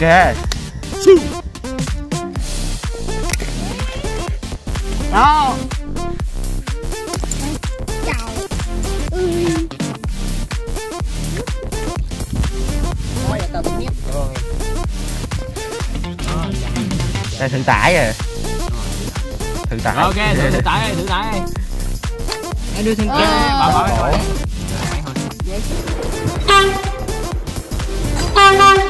Ok. Đó. Đây thử tải rồi thử tải. Ok thử thử tải đây thử tải đây em đưa sang kia bảo bảo bảo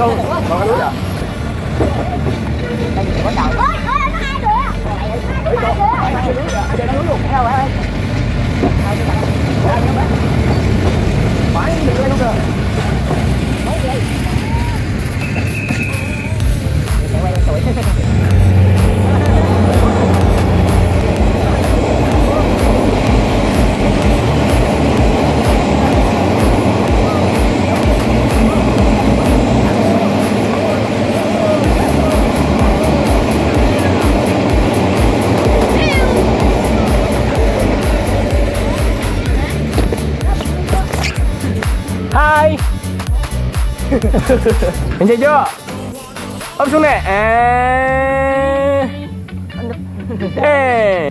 không 괜찮죠? 엄청네. 에. 에.